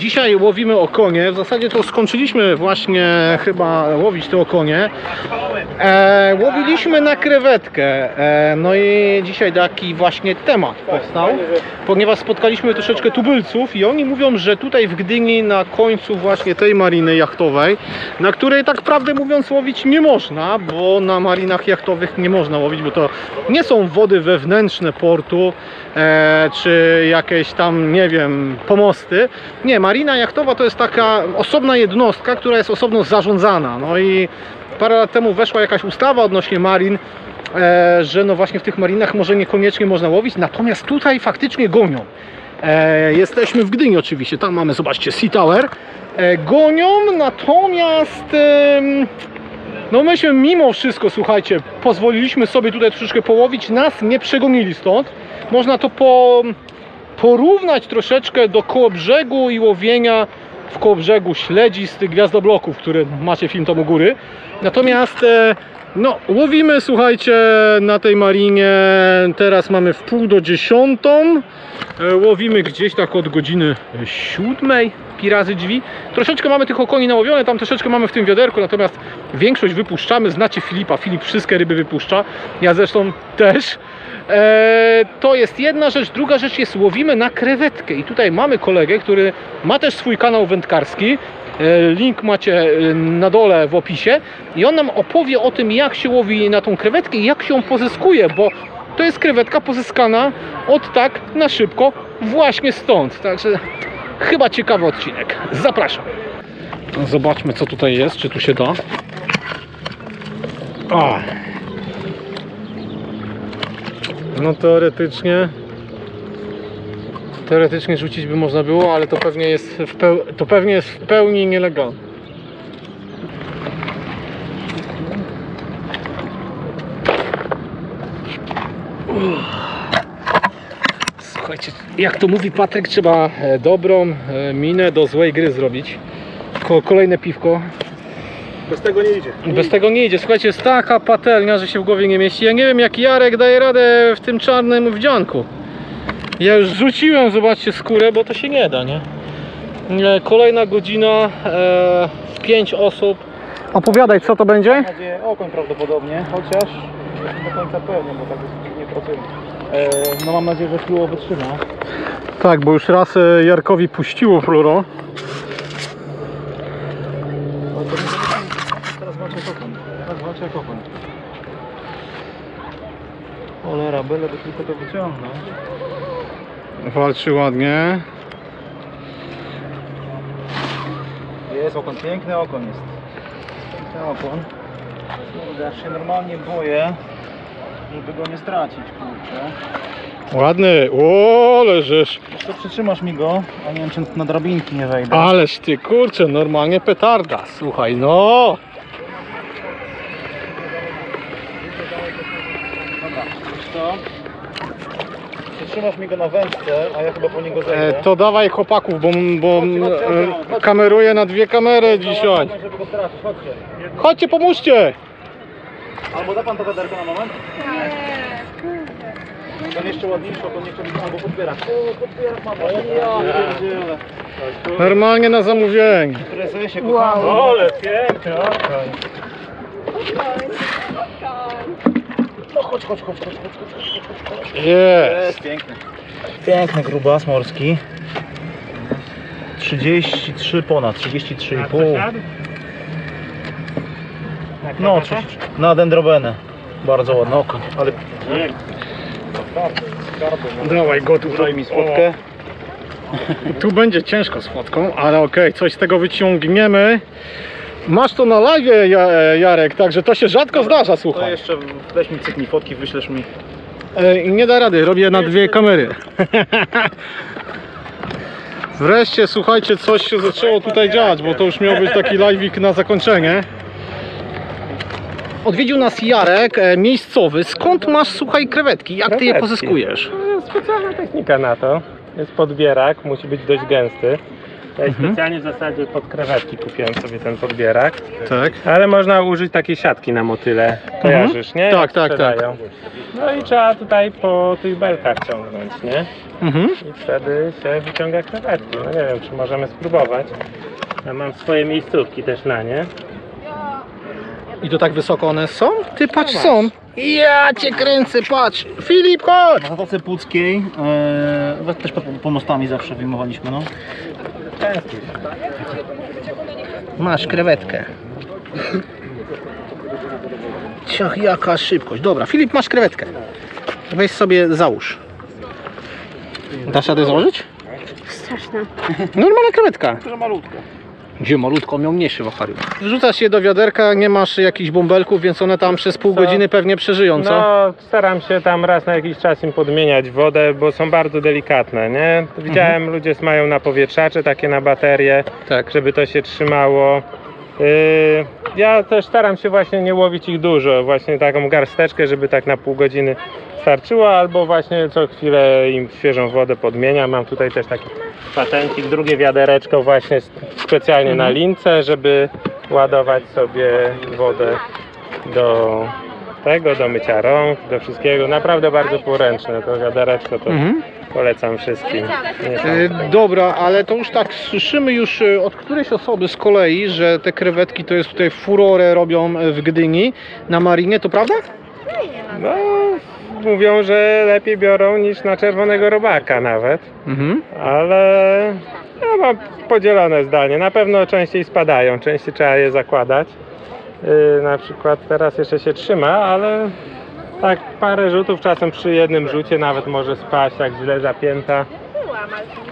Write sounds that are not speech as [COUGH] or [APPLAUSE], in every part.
Dzisiaj łowimy okonie. W zasadzie to skończyliśmy właśnie chyba łowić te okonie. E, łowiliśmy na krewetkę. E, no i dzisiaj taki właśnie temat powstał, ponieważ spotkaliśmy troszeczkę tubylców i oni mówią, że tutaj w Gdyni na końcu właśnie tej mariny jachtowej, na której tak prawdę mówiąc łowić nie można, bo na marinach jachtowych nie można łowić, bo to nie są wody wewnętrzne portu, e, czy jakieś tam, nie wiem, pomosty. Nie, marina jachtowa to jest taka osobna jednostka, która jest osobno zarządzana. No i parę lat temu weszła jakaś ustawa odnośnie marin, e, że no właśnie w tych marinach może niekoniecznie można łowić, natomiast tutaj faktycznie gonią. E, jesteśmy w Gdyni oczywiście, tam mamy, zobaczcie, Sea Tower. E, gonią, natomiast... em, no myśmy mimo wszystko, słuchajcie, pozwoliliśmy sobie tutaj troszeczkę połowić, nas nie przegonili stąd. Można to po, porównać troszeczkę do kołobrzegu i łowienia w kołobrzegu śledzi z tych gwiazdobloków, które macie film tam u góry. Natomiast e, no, łowimy, słuchajcie, na tej marinie, teraz mamy w pół do dziesiątą. E, Łowimy gdzieś tak od godziny siódmej, pi razy drzwi. Troszeczkę mamy tych okoni nałowione, tam troszeczkę mamy w tym wiaderku, natomiast większość wypuszczamy. Znacie Filipa, Filip wszystkie ryby wypuszcza, ja zresztą też. E, to jest jedna rzecz. Druga rzecz jest łowimy na krewetkę i tutaj mamy kolegę, który ma też swój kanał wędkarski. E, Link macie e, na dole w opisie i on nam opowie o tym, jak się łowi na tą krewetkę i jak się ją pozyskuje, bo to jest krewetka pozyskana od tak na szybko właśnie stąd. Także chyba ciekawy odcinek. Zapraszam. Zobaczmy, co tutaj jest, czy tu się da. A. No teoretycznie teoretycznie rzucić by można było, ale to pewnie jest w, peł... to pewnie jest w pełni nielegalne. Słuchajcie, jak to mówi Patryk, trzeba e, dobrą e, minę do złej gry zrobić. Ko- Kolejne piwko. Bez tego nie idzie. Bez tego nie idzie. Słuchajcie, jest taka patelnia, że się w głowie nie mieści. Ja nie wiem, jak Jarek daje radę w tym czarnym wdzianku. Ja już rzuciłem, zobaczcie, skórę, bo to się nie da, nie? E, Kolejna godzina, e, pięć osób. Opowiadaj, co to będzie? Mam nadzieję okoń prawdopodobnie, chociaż nie do końca pewny, bo tak jest nie pracuję. E, no mam nadzieję, że fluo wytrzyma. Tak, bo już raz e, Jarkowi puściło fluro. Ale to nie Teraz walczę jak okoń. Teraz walczę jak okoń. Cholera, byle by tylko to wyciągnął. Walczy ładnie. Jest okoń, piękny okoń jest. Piękny okoń. Kurde, aż się normalnie boję, żeby go nie stracić, kurczę. Ładny. O, leżysz. To przytrzymasz mi go, a nie wiem czy na drabinki nie wejdę. Ależ ty, kurczę, normalnie petarda. Słuchaj, no. Dobra, wiesz co? Przytrzymasz mi go na wędce, a ja chyba po niego zejdę. E, to dawaj chłopaków, bo, bo e, kameruję na dwie kamery dzisiaj. Żeby go stracić, chodźcie. Chodźcie, pomóżcie. Albo da pan to wiaderko na moment? Ten jeszcze ładniejszy, bo nie chciałbym albo podbierać. O, podbierak mam. Ja pierdzielę. Normalnie na zamówienie. Prezesie, kochany. Ale piękny okoń. No chodź, chodź, chodź, chodź, chodź, chodź, chodź, chodź, chodź. Jest. Jest piękny. Piękny grubas morski. 33 ponad, 33,5. No, 33. na dendrobenę. Bardzo ładny okoń, ale... Dawaj go tutaj. Daj mi spotkę. Tu będzie ciężko z fotką, ale okej, coś z tego wyciągniemy. Masz to na live, ja, Jarek, także to się rzadko zdarza, To słuchaj. jeszcze weź mi cyknij fotki, wyślesz mi. E, nie da rady, robię na dwie kamery. [LAUGHS] Wreszcie, słuchajcie, coś się zaczęło tutaj dziać, bo to już miał być taki live'ik na zakończenie. Odwiedził nas Jarek, e, miejscowy. Skąd masz, słuchaj, krewetki? Jak ty je Krewetki. pozyskujesz? No, specjalna technika na to. Jest podbierak, musi być dość gęsty. Ja Mhm. specjalnie w zasadzie pod krewetki kupiłem sobie ten podbierak. Tak. Ale można użyć takiej siatki na motyle. Kojarzysz, nie? Tak, Jak tak, tak. No i trzeba tutaj po tych belkach ciągnąć, nie? Mhm. I wtedy się wyciąga krewetki. No nie wiem, czy możemy spróbować. Ja mam swoje miejscówki też na nie. I to tak wysoko one są? Ty patrz są. Ja cię kręcę, patrz. Filip, chodź. Na Zatoce Puckiej, e, też pod pomostami zawsze wyjmowaliśmy, no. Masz krewetkę. Ciach, jaka szybkość. Dobra, Filip, masz krewetkę. Weź sobie załóż. Dasz radę założyć? Straszne. Normalna krewetka. Że malutko. Gdzie malutko miał mniejszy w akwarium. Wrzucasz je do wiaderka, nie masz jakichś bąbelków, więc one tam przez pół Co? godziny pewnie przeżyją, co? No, staram się tam raz na jakiś czas im podmieniać wodę, bo są bardzo delikatne, nie? Widziałem, ludzie mają na powietrzacze takie na baterie, Tak. żeby to się trzymało. Yy, ja też staram się właśnie nie łowić ich dużo, właśnie taką garsteczkę, żeby tak na pół godziny starczyło, albo właśnie co chwilę im świeżą wodę podmieniam. Mam tutaj też taki patencik, drugie wiadereczko właśnie specjalnie na lince, żeby ładować sobie wodę do tego, do mycia rąk, do wszystkiego. Naprawdę bardzo poręczne to wiadereczko, to Mhm. polecam wszystkim. Nie E, dobra, ale to już tak słyszymy już e, od którejś osoby z kolei, że te krewetki to jest tutaj furorę robią e, w Gdyni na marinie, to prawda? No, mówią, że lepiej biorą niż na czerwonego robaka nawet, Mhm. ale ja mam podzielone zdanie. Na pewno częściej spadają, częściej trzeba je zakładać. Yy, na przykład teraz jeszcze się trzyma, ale tak parę rzutów czasem przy jednym rzucie nawet może spaść, jak źle zapięta.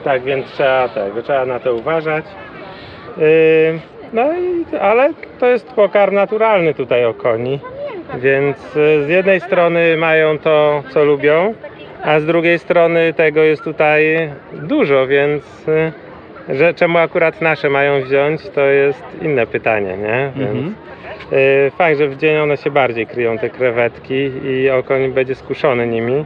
Tak więc trzeba tego, trzeba na to uważać. Yy, no i, ale to jest pokarm naturalny tutaj o koni. Więc y, z jednej strony mają to, co lubią, a z drugiej strony tego jest tutaj dużo, więc y, że czemu akurat nasze mają wziąć, to jest inne pytanie, nie? Więc Mhm. y, fakt, że w dzień one się bardziej kryją, te krewetki i okoń będzie skuszony nimi.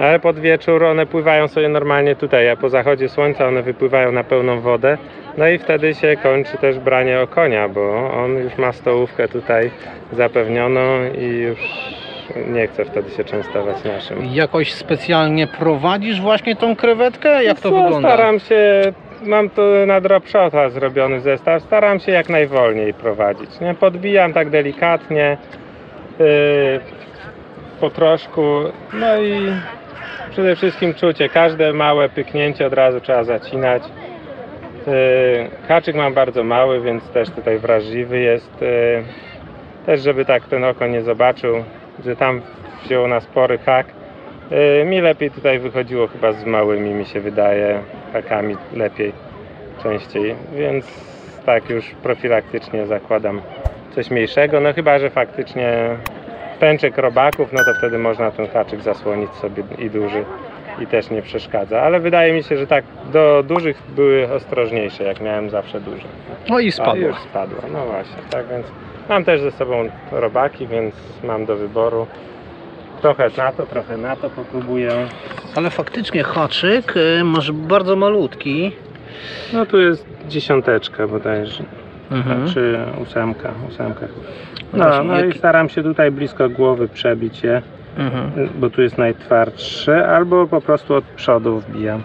Ale pod wieczór one pływają sobie normalnie tutaj, a po zachodzie słońca one wypływają na pełną wodę. No i wtedy się kończy też branie o konia, bo on już ma stołówkę tutaj zapewnioną i już nie chce wtedy się częstować naszym. Jakoś specjalnie prowadzisz właśnie tą krewetkę? Jak to Co, wygląda? Staram się, mam tu na dropshota zrobiony zestaw, staram się jak najwolniej prowadzić. Nie? Podbijam tak delikatnie, yy, po troszku, no i przede wszystkim czucie, każde małe pyknięcie od razu trzeba zacinać. Yy, haczyk mam bardzo mały, więc też tutaj wrażliwy jest. Yy, też żeby tak ten oko nie zobaczył, że tam wziął na spory hak. Yy, Mi lepiej tutaj wychodziło chyba z małymi, mi się wydaje, hakami lepiej, częściej, więc tak już profilaktycznie zakładam coś mniejszego, no chyba, że faktycznie pęczek robaków, no to wtedy można ten haczyk zasłonić sobie i duży i też nie przeszkadza, ale wydaje mi się, że tak do dużych były ostrożniejsze, jak miałem zawsze duże. No i A spadło. już spadła, no właśnie, tak więc mam też ze sobą robaki, więc mam do wyboru. Trochę na to, trochę na to popróbuję. Ale faktycznie haczyk y, masz bardzo malutki. No tu jest dziesiąteczka bodajże, Mhm. czy ósemka, ósemka. No No, no i staram się tutaj blisko głowy przebić je, Mhm. bo tu jest najtwardsze, albo po prostu od przodu wbijam.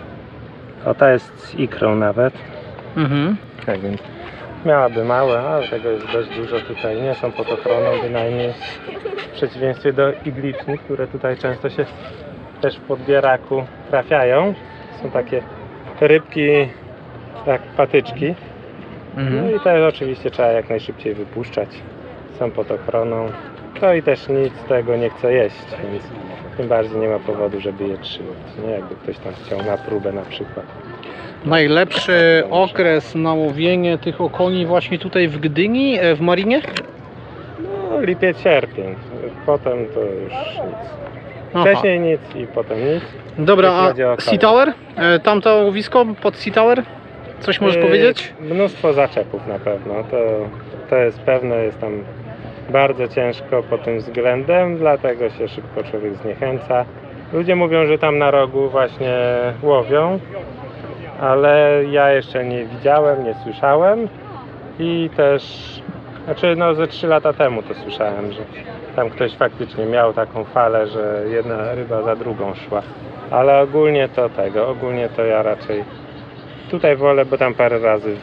O, ta jest z ikrą nawet. Mhm. Tak więc miałaby małe, ale tego jest dość dużo tutaj. Nie są pod ochroną bynajmniej. W przeciwieństwie do iglicznych, które tutaj często się też w podbieraku trafiają. Są takie rybki jak patyczki. No Mhm. i te oczywiście trzeba jak najszybciej wypuszczać. Są pod ochroną. To i też nic z tego nie chce jeść, więc tym bardziej nie ma powodu, żeby je trzymać. Nie? Jakby ktoś tam chciał na próbę na przykład. Najlepszy okres na łowienie tych okoni właśnie tutaj w Gdyni, e, w Marinie? No, lipiec, sierpień. Potem to już nic. Wcześniej nic i potem nic. Dobra, jeśli chodzi o a. Sea Tower? E, Tamto łowisko pod Sea Tower? Coś możesz Yy, powiedzieć? Mnóstwo zaczepów na pewno. To, to jest pewne, jest tam bardzo ciężko pod tym względem, dlatego się szybko człowiek zniechęca. Ludzie mówią, że tam na rogu właśnie łowią. ale ja jeszcze nie widziałem, nie słyszałem i też, znaczy no ze 3 lata temu to słyszałem, że tam ktoś faktycznie miał taką falę, że jedna ryba za drugą szła, ale ogólnie to tego, ogólnie to ja raczej tutaj wolę, bo tam parę razy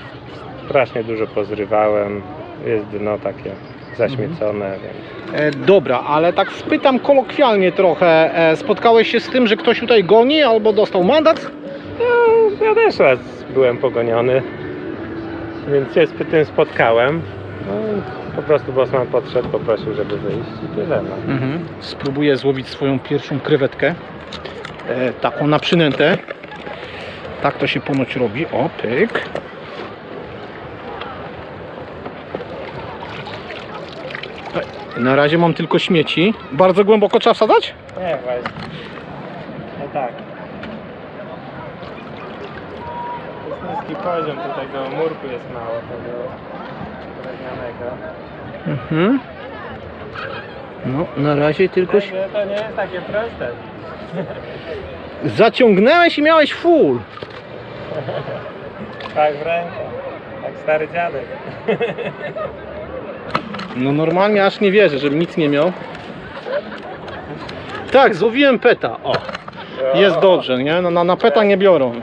strasznie dużo pozrywałem, jest dno takie zaśmiecone, więc E, dobra, ale tak spytam kolokwialnie trochę. E, spotkałeś się z tym, że ktoś tutaj goni albo dostał mandat? No, ja też raz byłem pogoniony, więc się z tym spotkałem. No, po prostu Bosman podszedł, poprosił, żeby wyjść i tyle. No. Mhm. Spróbuję złowić swoją pierwszą krewetkę. E, taką na przynętę. Tak to się ponoć robi. O, pyk. E, Na razie mam tylko śmieci. Bardzo głęboko trzeba wsadzać? Nie, właśnie. No tak. Jest niski poziom, tu tego murku jest mało, tego. Mhm. No, na razie tylko... to nie jest takie proste. [LAUGHS] Zaciągnęłeś i miałeś full. [LAUGHS] Tak w rękę. Tak stary dziadek. [LAUGHS] No normalnie aż nie wierzę, żebym nic nie miał. Tak, złowiłem peta. O, jest dobrze, nie? No, na, na peta nie biorą.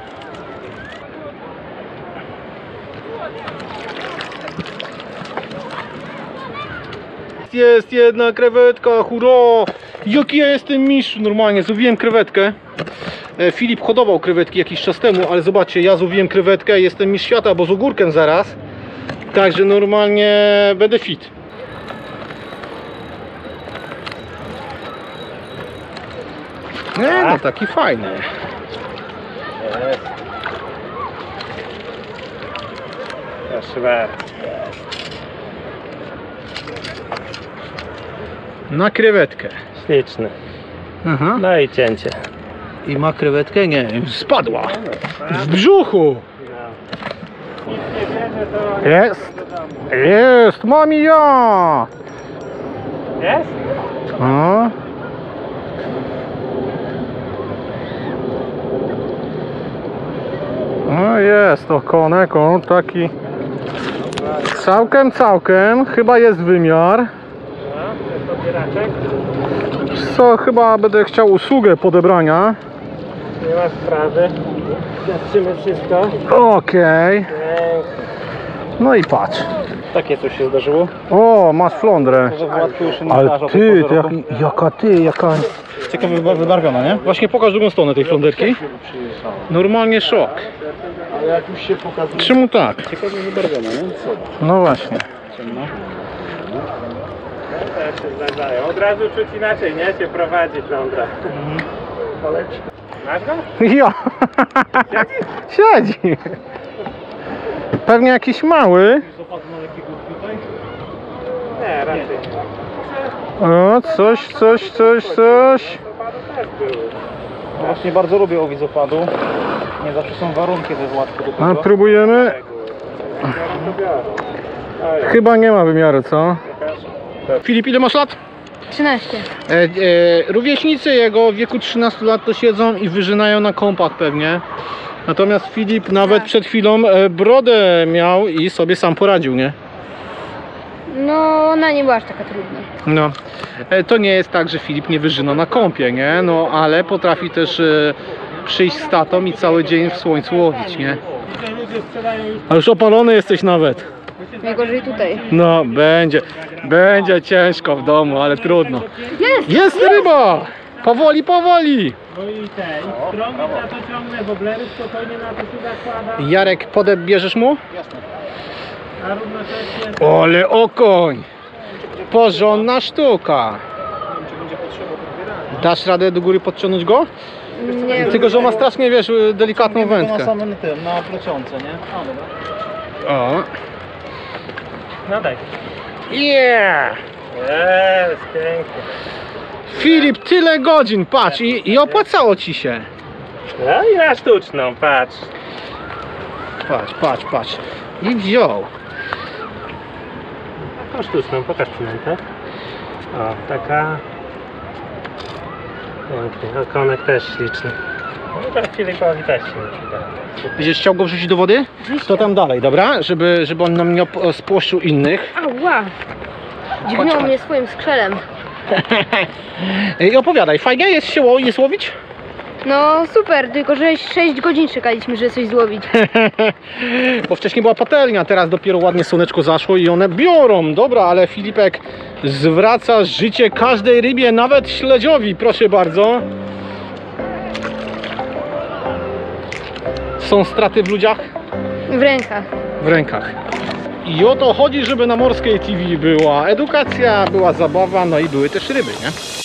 Jest jedna krewetka, hurra! Jaki ja jestem mistrz normalnie, złowiłem krewetkę. E, Filip hodował krewetki jakiś czas temu, ale zobaczcie, ja złowiłem krewetkę, jestem mistrz świata, bo z ogórkiem zaraz. Także normalnie będę fit. Nie, no taki fajny. Jest. Proszę bardzo. Na krewetkę. Śliczny. Aha. No i cięcie. I ma krewetkę? Nie, spadła. W brzuchu. Jest. Jest, mam i ja. Jest? O. No jest okonek, on taki całkiem, całkiem, chyba jest wymiar. Co, chyba będę chciał usługę podebrania. Nie ma sprawy. Zatrzymy wszystko. Okej, no i patrz. Takie coś się zdarzyło. O, masz flądrę. Może już Ale ty, to jak, jaka ty, jaka... Ciekawe wyba- wybarwiona, nie? Właśnie pokaż drugą stronę tej fląderki. Normalnie szok. Ale jak już się pokazuje... Czemu tak? Wybarwiona, nie? Co? No właśnie. Ciemno. Też się zdarzają. Od razu czuć inaczej, nie? Się prowadzi flądra. Masz go? Ja. Siedzi. Pewnie jakiś mały. Nie, raczej. O, coś, coś, coś, coś. Opadu właśnie bardzo lubię owizopadu. Nie zawsze są warunki we Władku do A tego. próbujemy. Biorą. Oj, Chyba nie ma wymiaru, co? Pokaż. Filip, ile masz lat? 13. E, e, rówieśnicy jego w wieku 13 lat to siedzą i wyżynają na kąpach pewnie. Natomiast Filip nawet Tak. przed chwilą e, brodę miał i sobie sam poradził, nie? No, ona nie była aż taka trudna. No, e, to nie jest tak, że Filip nie wyżyna na kąpie, nie? No, ale potrafi też e, przyjść z tatą i cały dzień w słońcu łowić, nie? A już opalony jesteś nawet. Najgorzej tutaj. No, będzie, będzie ciężko w domu, ale trudno. Jest! Jest ryba! Powoli, powoli! No i te, i strągi na to ciągnę, boblery spokojnie na to się zakłada, Jarek, podeb bierzesz mu? Jasne. a równocześnie Ole okoń! Porządna sztuka. Nie wiem, czy będzie potrzeba podbierania. Dasz radę do góry podciągnąć go? Nie Tylko, że on ma strasznie, wiesz, delikatną Nie, tylko Na wędkę. samym tym, na plecionce, nie? O. No daj. Yeah! Jest, pięknie. Filip, tyle godzin, patrz, i, i opłacało ci się. No i na sztuczną, patrz. Patrz, patrz, patrz. I wziął. Taką sztuczną, pokaż przynętę. O, taka... Pięknie, okonek też śliczny. No to Filipowi też się nie uda. Będziesz chciał go wrzucić do wody? To tam dalej, dobra? Żeby, żeby on nam nie op- spłoszczył innych. Ała! Dźgnął Chodź. mnie swoim skrzelem. [LAUGHS] I opowiadaj, fajnie jest się ło- jest łowić? No super, tylko że 6 godzin czekaliśmy, żeby coś złowić. [LAUGHS] Bo wcześniej była patelnia, teraz dopiero ładnie słoneczko zaszło i one biorą. Dobra, ale Filipek zwraca życie każdej rybie, nawet śledziowi, proszę bardzo. Są straty w ludziach? W rękach. w rękach. I o to chodzi, żeby na Morskiej TV była edukacja, była zabawa, no i były też ryby, nie?